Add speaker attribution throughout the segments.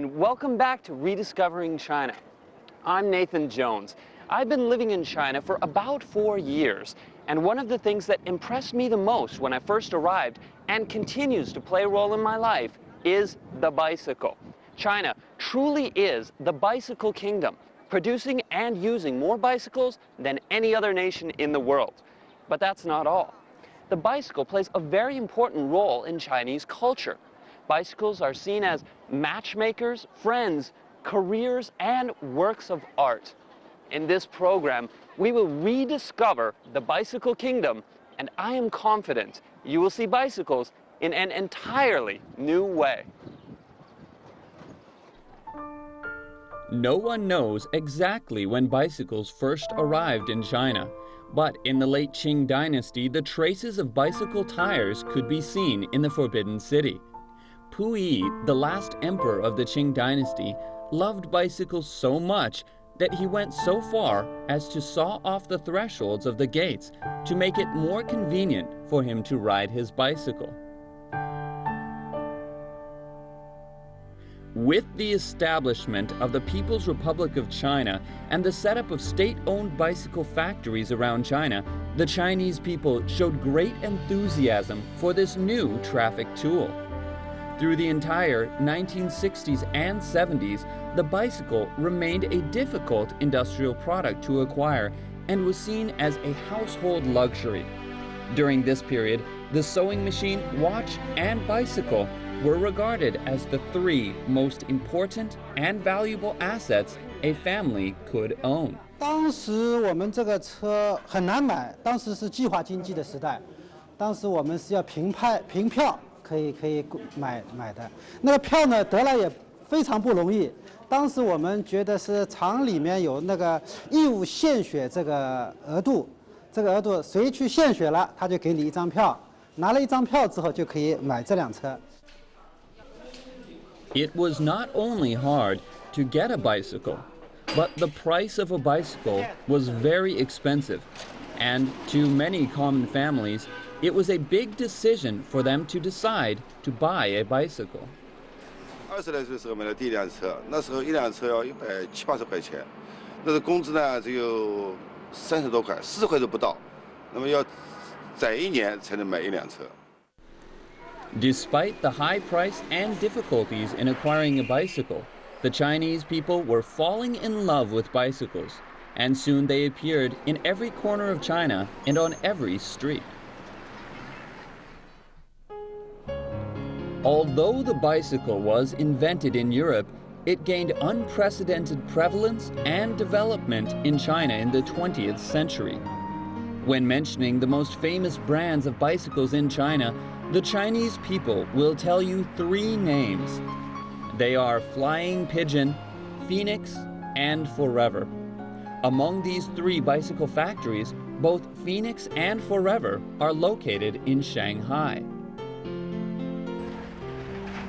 Speaker 1: And welcome back to Rediscovering China. I'm Nathan Jones. I've been living in China for about four years, and one of the things that impressed me the most when I first arrived and continues to play a role in my life is the bicycle. China truly is the bicycle kingdom, producing and using more bicycles than any other nation in the world. But that's not all. The bicycle plays a very important role in Chinese culture. Bicycles are seen as matchmakers, friends, careers, and works of art. In this program, we will rediscover the bicycle kingdom, and I am confident you will see bicycles in an entirely new way.
Speaker 2: No one knows exactly when bicycles first arrived in China, but in the late Qing dynasty, the traces of bicycle tires could be seen in the Forbidden City. Puyi, the last emperor of the Qing dynasty, loved bicycles so much that he went so far as to saw off the thresholds of the gates to make it more convenient for him to ride his bicycle. With the establishment of the People's Republic of China and the setup of state owned bicycle factories around China, the Chinese people showed great enthusiasm for this new traffic tool. Through the entire 1960s and 70s, the bicycle remained a difficult industrial product to acquire and was seen as a household luxury. During this period, the sewing machine, watch, and bicycle were regarded as the three most important and valuable assets a family could own.
Speaker 3: 当时我们这个车很难买，当时是计划经济的时代，当时我们是要凭派凭票 可以可以买买的，那个票呢得来也非常不容易。当时我们觉得是厂里面有那个义务献血这个额度，这个额度谁去献血了，他就给你一张票，拿了一张票之后就可以买这辆车。
Speaker 2: It was not only hard to get a bicycle, but the price of a bicycle was very expensive, and to many common families, it was a big decision for them to decide to buy a bicycle.
Speaker 4: 二十来岁时候买的第一辆车，那时候一辆车要一百七八十块钱，那时候工资呢只有三十多块，四十块都不到，那么要攒一年才能买一辆车。
Speaker 2: Despite the high price and difficulties in acquiring a bicycle, the Chinese people were falling in love with bicycles, and soon they appeared in every corner of China and on every street. Although the bicycle was invented in Europe, it gained unprecedented prevalence and development in China in the 20th century. When mentioning the most famous brands of bicycles in China, the Chinese people will tell you three names. They are Flying Pigeon, Phoenix, and Forever. Among these three bicycle factories, both Phoenix and Forever are located in Shanghai.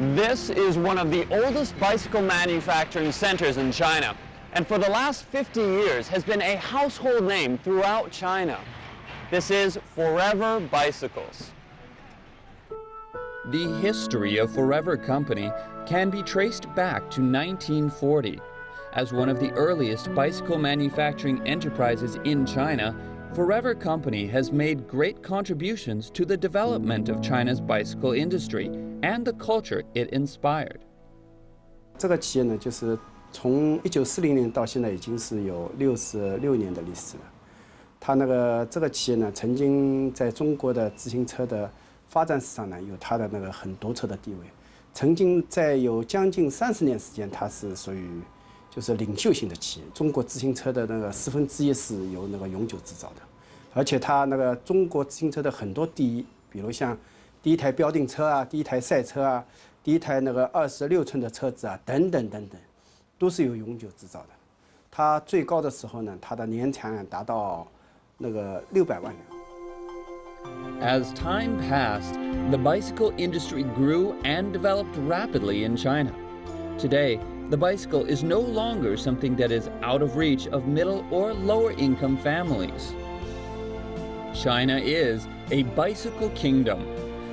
Speaker 1: This is one of the oldest bicycle manufacturing centers in China, and for the last 50 years has been a household name throughout China. This is Forever Bicycles.
Speaker 2: The history of Forever Company can be traced back to 1940. As one of the earliest bicycle manufacturing enterprises in China, Forever Company has made great contributions to the development of China's bicycle industry and the culture it inspired.
Speaker 5: 这个企业呢，就是从一九四零年到现在已经是有六十六年的历史了。它那个这个企业呢，曾经在中国的自行车的发展史上呢，有它的那个很独特的地位。曾经在有将近三十年时间，它是属于 就是领袖型的企业。中国自行车的那个四分之一是由那个永久制造的，而且它那个中国自行车的很多第一，比如像第一台标定车啊，第一台赛车啊，第一台那个二十六寸的车子啊，等等等等，都是由永久制造的。它最高的时候呢，它的年产量达到那个六百万辆。
Speaker 2: As time passed, the bicycle industry grew and developed rapidly in China. Today, the bicycle is no longer something that is out of reach of middle or lower income families. China is a bicycle kingdom.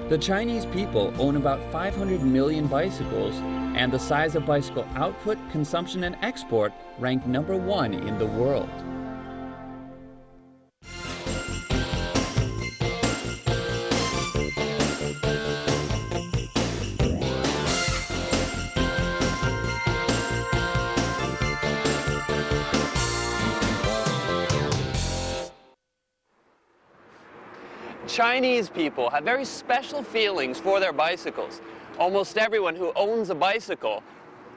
Speaker 2: The Chinese people own about 500 million bicycles, and the size of bicycle output, consumption, and export rank number one in the world.
Speaker 1: Chinese people have very special feelings for their bicycles. Almost everyone who owns a bicycle,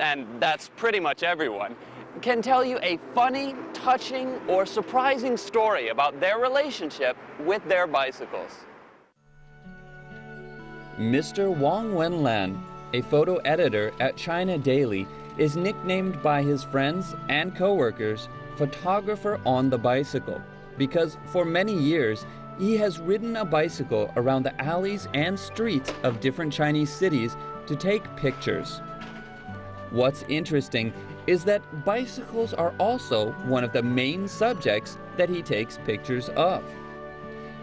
Speaker 1: and that's pretty much everyone, can tell you a funny, touching, or surprising story about their relationship with their bicycles.
Speaker 2: Mr. Wang Wenlan, a photo editor at China Daily, is nicknamed by his friends and coworkers photographer on the bicycle because for many years he has ridden a bicycle around the alleys and streets of different Chinese cities to take pictures. What's interesting is that bicycles are also one of the main subjects that he takes pictures of.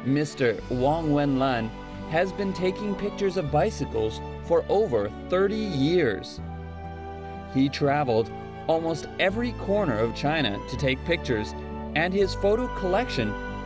Speaker 2: Mr. Wang Wenlan has been taking pictures of bicycles for over 30 years. He traveled almost every corner of China to take pictures, and his photo collection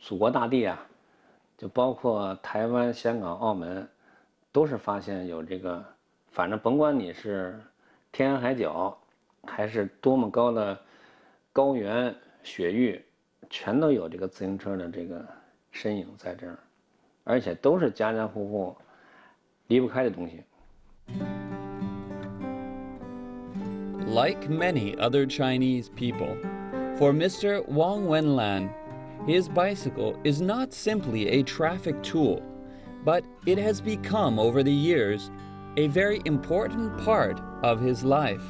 Speaker 6: 祖国大地啊，就包括台湾、香港、澳门，都是发现有这个，反正甭管你是天涯海角，还是多么高的高原雪域，全都有这个自行车的这个身影在这儿，而且都是家家户户离不开的东西。
Speaker 2: Like many other Chinese people, for Mr. Wang Wenlan. His bicycle is not simply a traffic tool, but it has become, over the years, a very important part of his life.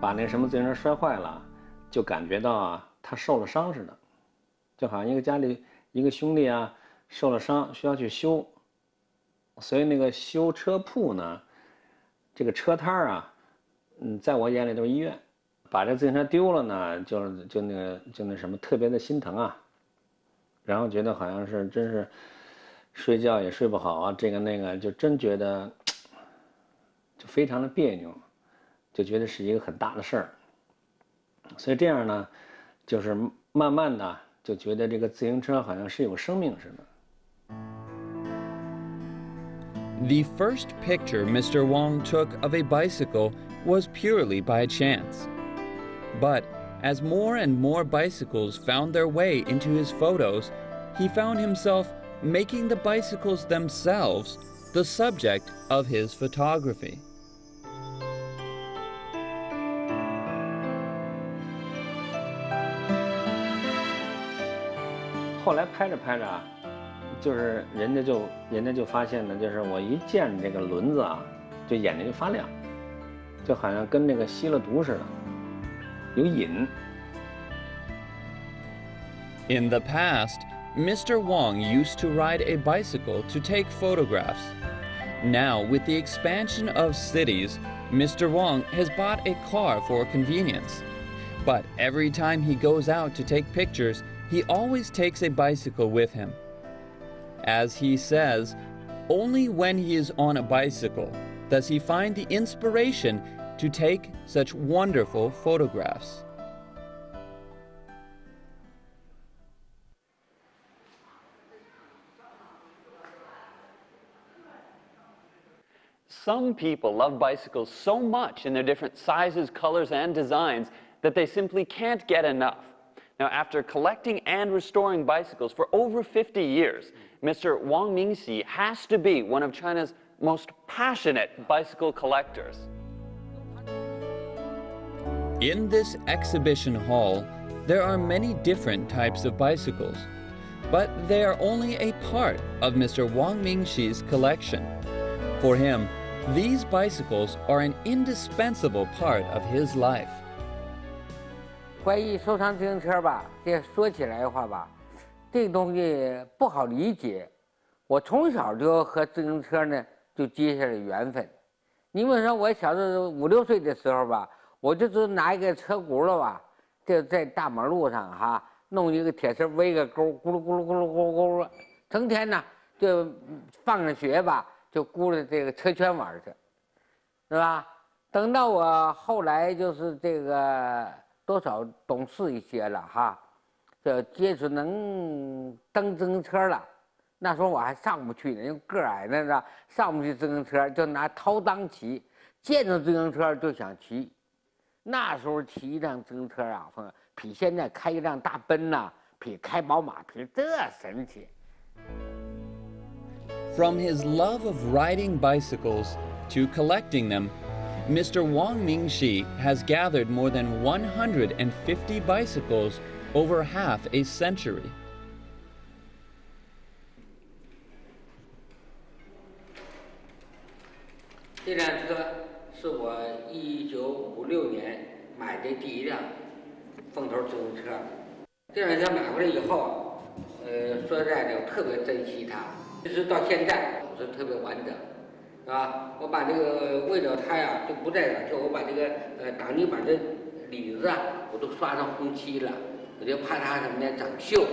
Speaker 6: 把那什么自行车摔坏了，就感觉到啊，他受了伤似的，就好像一个家里一个兄弟啊受了伤，需要去修。所以那个修车铺呢，这个车摊儿啊，嗯，在我眼里都是医院。把这自行车丢了呢，就就那个就那什么特别的心疼啊。 然后觉得好像是真是睡觉也睡不好啊，这个那个就真觉得就非常的别扭，就觉得是一个很大的事儿。所以这样呢，就是慢慢的就觉得这个自行车好像是有生命似的。
Speaker 2: The first picture Mr. Wang took of a bicycle was purely by chance. But as more and more bicycles found their way into his photos, he found himself making the bicycles themselves the subject of his photography.
Speaker 6: 后来拍着拍着啊，就是人家就人家就发现呢，就是我一见这个轮子啊，就眼睛就发亮，就好像跟那个吸了毒似的。 In
Speaker 2: the past, Mr. Wong used to ride a bicycle to take photographs. Now, with the expansion of cities, Mr. Wong has bought a car for convenience. But every time he goes out to take pictures, he always takes a bicycle with him. As he says, only when he is on a bicycle does he find the inspiration to take such wonderful photographs.
Speaker 1: Some people love bicycles so much in their different sizes, colors, and designs that they simply can't get enough. Now, after collecting and restoring bicycles for over 50 years, Mr. Wang Mingxi has to be one of China's most passionate bicycle collectors.
Speaker 2: In this exhibition hall, there are many different types of bicycles, but they are only a part of Mr. Wang Mingxi's collection. For him, these bicycles are an indispensable part of his life.
Speaker 7: 关于受伤自行车吧，这说起来的话吧，这个东西不好理解。我从小就和自行车呢就结下了缘分。你比如说，我小时候五六岁的时候吧， 我就是拿一个车轱辘吧，就在大马路上哈，弄一个铁丝围个钩，咕噜咕噜咕噜咕噜咕噜，成天呢就放着学吧，就咕噜这个车圈玩去，是吧？等到我后来就是这个多少懂事一些了哈，就接触能蹬自行车了。那时候我还上不去呢，因为个矮那个上不去自行车，就拿掏裆骑，见着自行车就想骑。那时候骑一辆自行车啊，比现在开一辆大奔呐、比开宝马比这神奇。
Speaker 2: From his love of riding bicycles to collecting them, Mr. Wang Mingxi has gathered more than 150 bicycles over half a century.
Speaker 7: 五六年买的第一辆凤头自行车。这辆车买回来以后，呃，说实在的，我特别珍惜它，一直到现在保持特别完整，是吧？我把这个为了它呀，就不再染锈，我把这个呃挡泥板的里子啊，我都刷上红漆了，我就怕它什么呢长锈，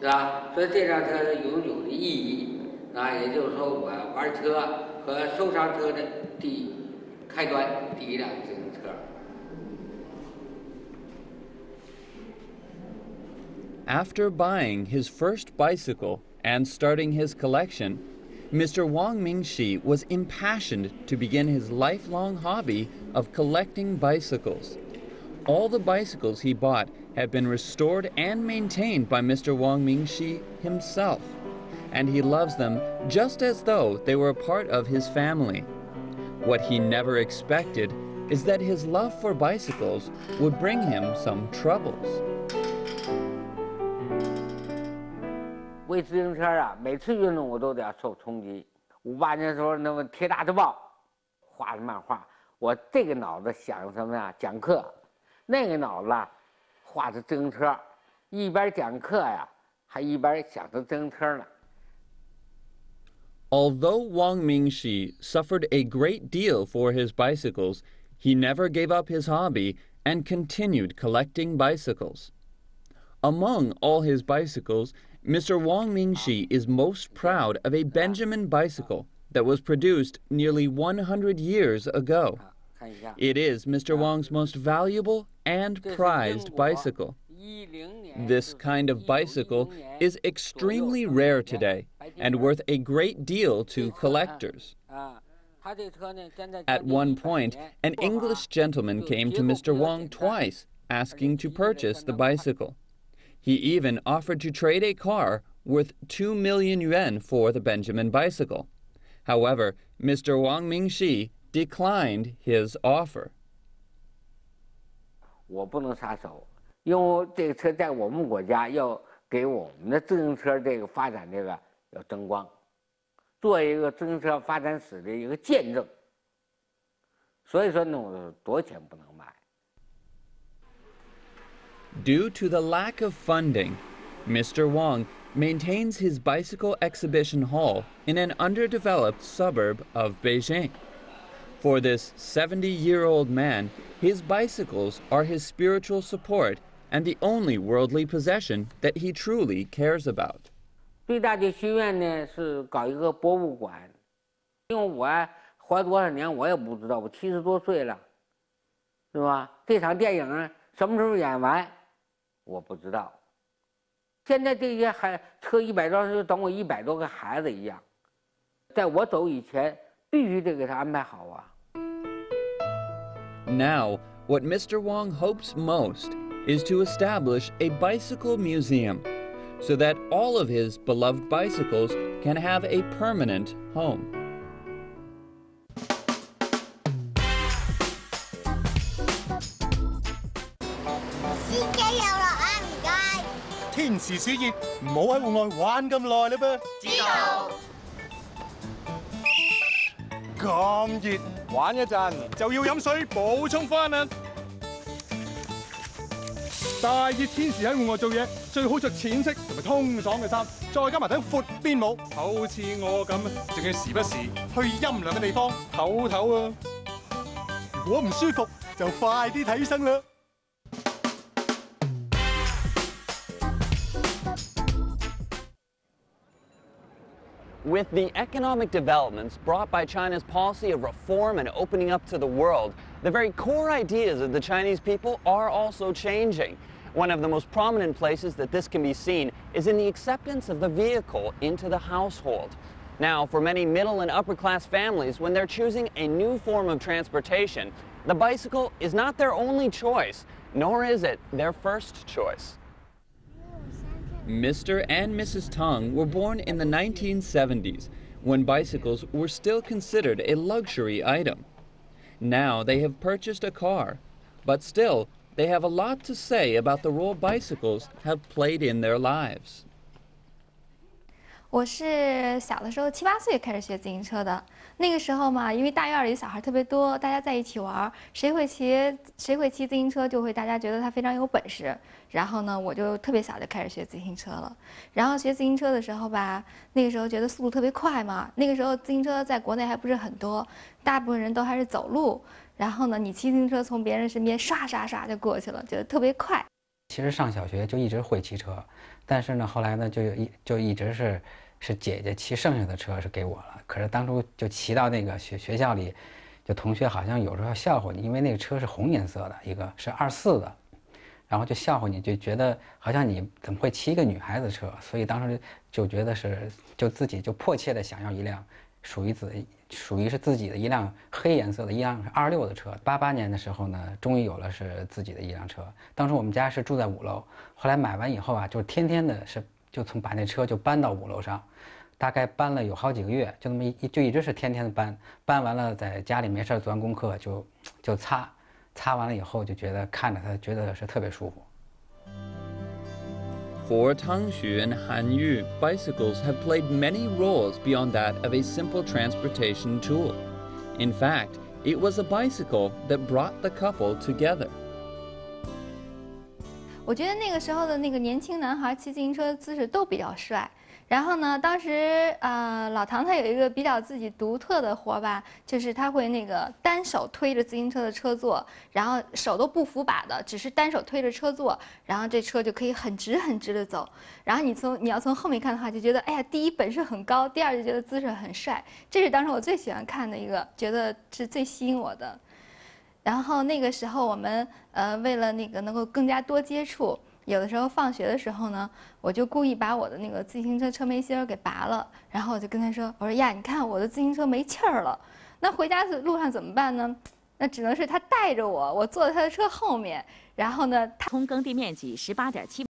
Speaker 7: 是吧？所以这辆车有有的意义，啊，也就是说我玩车和收藏车的第开端，第一辆车。
Speaker 2: After buying his first bicycle and starting his collection, Mr. Wang Mingxi was impassioned to begin his lifelong hobby of collecting bicycles. All the bicycles he bought have been restored and maintained by Mr. Wang Mingxi himself, and he loves them just as though they were a part of his family. What he never expected is that his love for bicycles would bring him some troubles.
Speaker 7: 为自行车啊，每次运动我都得受冲击。五八年的时候，那么铁打的报画的漫画，我这个脑子想什么呀？讲课，那个脑子啊画着自行车，一边讲课呀，还一边想着自行车呢。
Speaker 2: Although Wang Mingxi suffered a great deal for his bicycles, he never gave up his hobby and continued collecting bicycles. Among all his bicycles, Mr. Wong Mingxi is most proud of a Benjamin bicycle that was produced nearly 100 years ago. It is Mr. Wong's most valuable and prized bicycle. This kind of bicycle is extremely rare today and worth a great deal to collectors. At one point, an English gentleman came to Mr.
Speaker 7: Wong
Speaker 2: twice asking to purchase the bicycle. He even offered to trade a car worth 2 million yuan for the Benjamin bicycle. However, Mr. Wang Mingxi declined his offer.
Speaker 7: 我不能撒手，因为这个车在我们国家要给我们的自行车这个发展这个要争光，做一个自行车发展史的一个见证。所以说呢，我多少钱不能卖。
Speaker 2: Due to the lack of funding, Mr. Wang maintains his bicycle exhibition hall in an underdeveloped suburb of Beijing. For this 70 year old man, his bicycles are his spiritual support and the only worldly possession that he truly cares about.
Speaker 7: 最大的心愿呢是搞一个博物馆，因为我活多少年我也不知道，我七十多岁了，是吧？这场电影什么时候演完， 我不知道。现在这些孩车一百多就等我一百多个孩子一样，在我走以前必须得给他安排好啊。
Speaker 2: Now, what Mr. Wang hopes most is to establish a bicycle museum so that all of his beloved bicycles can have a permanent home.
Speaker 8: 司机有落啊，唔该。
Speaker 9: 天時暑熱，唔好喺戶外玩咁耐啦噃。
Speaker 8: 知道。
Speaker 9: 咁熱，玩一陣就要飲水補充翻啦。大熱天時喺戶外做嘢，最好着淺色同埋通爽嘅衫，再加埋頂闊邊帽，好似我咁，仲要時不時去陰涼嘅地方唞唞啊！如果唔舒服，就快啲睇醫生啦。
Speaker 1: With the economic developments brought by China's policy of reform and opening up to the world, the very core ideas of the Chinese people are also changing. One of the most prominent places that this can be seen is in the acceptance of the vehicle into the household. Now, for many middle and upper class families, when they're choosing a new form of transportation, the bicycle is not their only choice, nor is it their first choice.
Speaker 2: Mr. and Mrs. Tang were born in the 1970s when bicycles were still considered a luxury item. Now they have purchased a car, but still they have a lot to say about the role bicycles have played in their lives.
Speaker 10: 我是小的时候七八岁开始学自行车的，那个时候嘛，因为大院里小孩特别多，大家在一起玩，谁会骑谁会骑自行车，就会大家觉得他非常有本事。然后呢，我就特别小就开始学自行车了。然后学自行车的时候吧，那个时候觉得速度特别快嘛。那个时候自行车在国内还不是很多，大部分人都还是走路。然后呢，你骑自行车从别人身边唰唰唰就过去了，觉得特别快。
Speaker 11: 其实上小学就一直会骑车，但是呢，后来呢就一就一直是是姐姐骑剩下的车是给我了。可是当初就骑到那个学学校里，就同学好像有时候要笑话你，因为那个车是红颜色的，一个是二四的，然后就笑话你，就觉得好像你怎么会骑一个女孩子车？所以当时就觉得是就自己就迫切的想要一辆属于自。属于是自己的一辆黑颜色的一辆二六的车。八八年的时候呢，终于有了是自己的一辆车。当时我们家是住在五楼，后来买完以后啊，就天天的是就从把那车就搬到五楼上，大概搬了有好几个月，就那么一就一直是天天的搬。搬完了在家里没事做完功课就就擦，擦完了以后就觉得看着它觉得是特别舒服。
Speaker 2: For Tangxu and Han Yu, bicycles have played many roles beyond that of a simple transportation tool. In fact, it was a bicycle that brought the couple together.
Speaker 10: 我觉得那个时候的那个年轻男孩骑自行车的姿势都比较帅。 然后呢，当时呃，老唐他有一个比较自己独特的活吧，就是他会那个单手推着自行车的车座，然后手都不扶把的，只是单手推着车座，然后这车就可以很直很直的走。然后你从你要从后面看的话，就觉得哎呀，第一本事很高，第二就觉得姿势很帅。这是当时我最喜欢看的一个，觉得是最吸引我的。然后那个时候我们呃，为了那个能够更加多接触。有的时候放学的时候呢，我就故意把我的那个自行车车眉芯儿给拔了，然后我就跟他说：“我说呀，你看我的自行车没气儿了，那回家的路上怎么办呢？那只能是他带着我，我坐在他的车后面，然后呢，
Speaker 12: 他空耕地面积十八点七。”